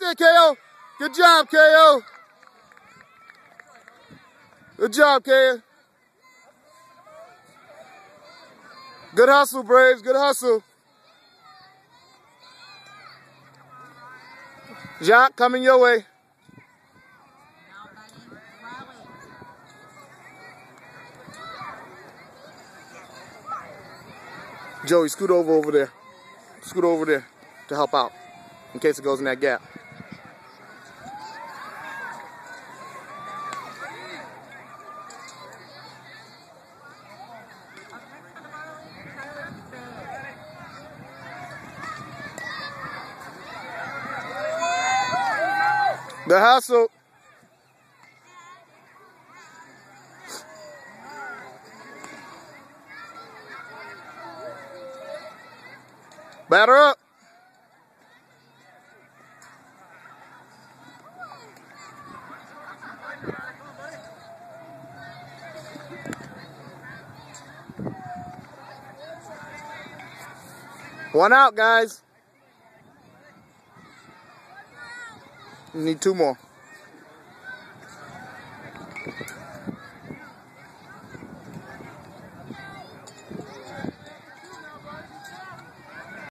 There, KO. Good job, KO. Good job, KO. Good hustle, Braves. Good hustle. Jacques, coming your way. Joey, scoot over over there. Scoot over there to help out in case it goes in that gap. The hustle. Batter up. One out, guys. You need two more.